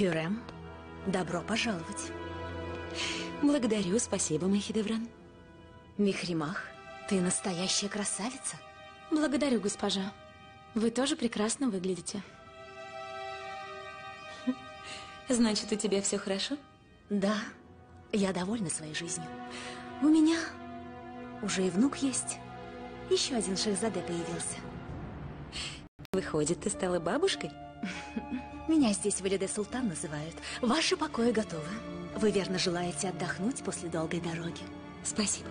Хюрем, добро пожаловать. Благодарю, спасибо, Мехидевран. Михримах, ты настоящая красавица. Благодарю, госпожа. Вы тоже прекрасно выглядите. Значит, у тебя все хорошо? Да, я довольна своей жизнью. У меня уже и внук есть. Еще один шахзаде появился. Выходит, ты стала бабушкой? Меня здесь Валиде Султан называют. Ваши покои готовы. Вы верно желаете отдохнуть после долгой дороги? Спасибо.